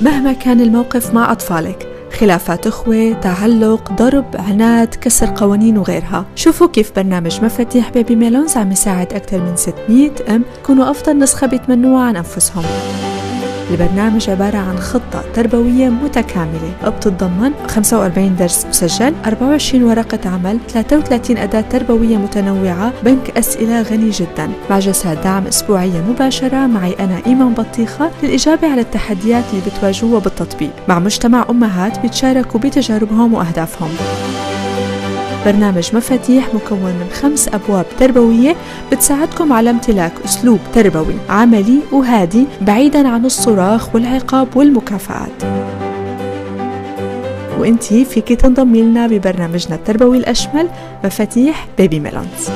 مهما كان الموقف مع أطفالك. خلافات أخوة، تعلق، ضرب، عناد، كسر قوانين وغيرها. شوفوا كيف برنامج مفاتيح بيبي ميلونز عم يساعد أكثر من 600 أم. يكونوا أفضل نسخة بيتمنوها عن أنفسهم. البرنامج عبارة عن خطة تربوية متكاملة. بتتضمن 45 درس مسجل 24 ورقة عمل 33 أداة تربوية متنوعة بنك أسئلة غني جدا. مع جلسات دعم أسبوعية مباشرة معي أنا إيمان بطيخة للإجابة على التحديات اللي بتواجهوها بالتطبيق. مع مجتمع أمهات بيتشاركوا بتجاربهم وأهدافهم. برنامج مفاتيح مكون من خمس أبواب تربوية بتساعدكم على امتلاك أسلوب تربوي عملي وهادي بعيدا عن الصراخ والعقاب والمكافآت. وإنتي فيكي تنضمي لنا ببرنامجنا التربوي الأشمل مفاتيح بيبي ميلونز